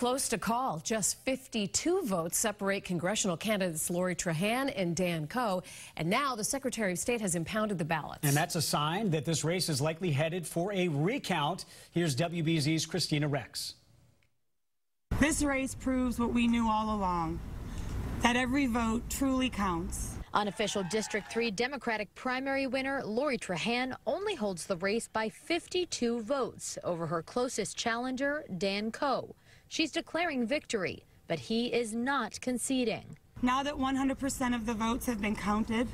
Close to call. Just 52 votes separate congressional candidates Lori Trahan and Dan Koh. And now the Secretary of State has impounded the ballots. And that's a sign that this race is likely headed for a recount. Here's WBZ's Kristina Rex. This race proves what we knew all along that every vote truly counts. Unofficial District 3 Democratic primary winner Lori Trahan only holds the race by 52 votes over her closest challenger, Dan Koh. She's declaring victory, but he is not conceding. Now that 100% of the votes have been counted,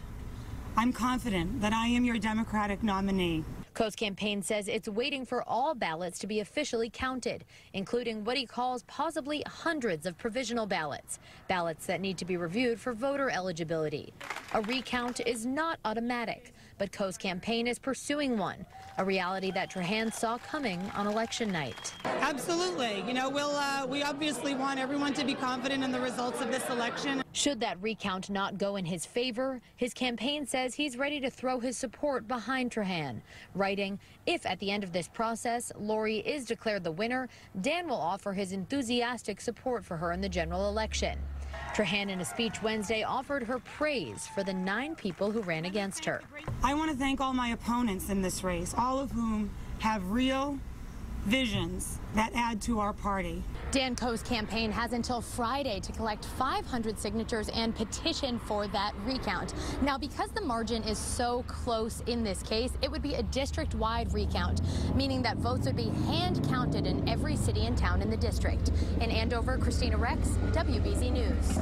I'm confident that I am your Democratic nominee. Koh's campaign says it's waiting for all ballots to be officially counted, including what he calls possibly hundreds of provisional ballots, ballots that need to be reviewed for voter eligibility. A recount is not automatic, but Koh's campaign is pursuing one, a reality that Trahan saw coming on election night. Absolutely. You know, we'll, uh, we obviously want everyone to be confident in the results of this election. Should that recount not go in his favor, his campaign says he's ready to throw his support behind Trahan, writing, if at the end of this process Lori is declared the winner, Dan will offer his enthusiastic support for her in the general election. Trahan, in a speech Wednesday, offered her praise for the nine people who ran against her. I want to thank all my opponents in this race, all of whom have real visions that add to our party. Dan Koh's campaign has until Friday to collect 500 signatures and petition for that recount. Now, because the margin is so close in this case, it would be a district-wide recount, meaning that votes would be hand-counted in every city and town in the district. In Andover, Kristina Rex, WBZ News.